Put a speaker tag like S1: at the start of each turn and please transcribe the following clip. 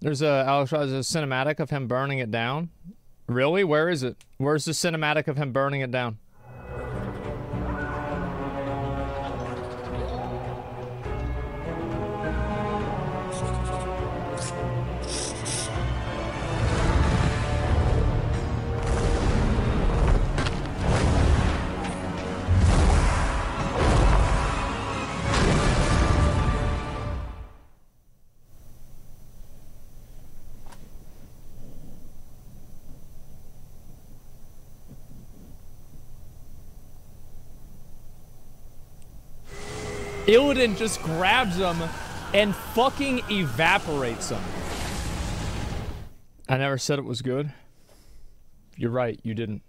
S1: There's a Alex a cinematic of him burning it down. Really? Where is it? Where's the cinematic of him burning it down? Illidan just grabs him and fucking evaporates him. I never said it was good. You're right, you didn't.